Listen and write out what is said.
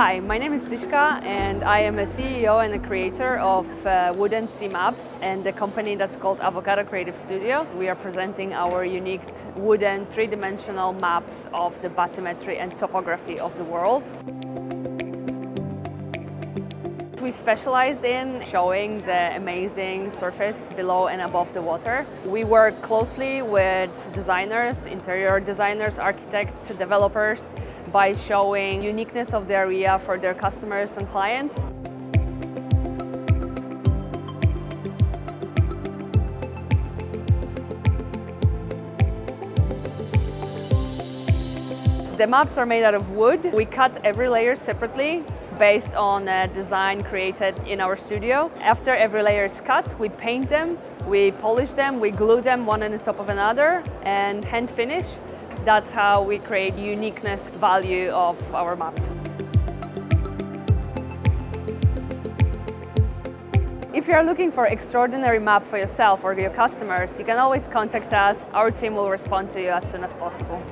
Hi, my name is Tishka and I am a CEO and a creator of uh, Wooden Sea Maps and the company that's called Avocado Creative Studio. We are presenting our unique wooden three-dimensional maps of the bathymetry and topography of the world. We specialized in showing the amazing surface below and above the water. We work closely with designers, interior designers, architects, developers by showing uniqueness of the area for their customers and clients. The maps are made out of wood. We cut every layer separately based on a design created in our studio. After every layer is cut, we paint them, we polish them, we glue them one on the top of another and hand finish. That's how we create uniqueness value of our map. If you're looking for extraordinary map for yourself or your customers, you can always contact us. Our team will respond to you as soon as possible.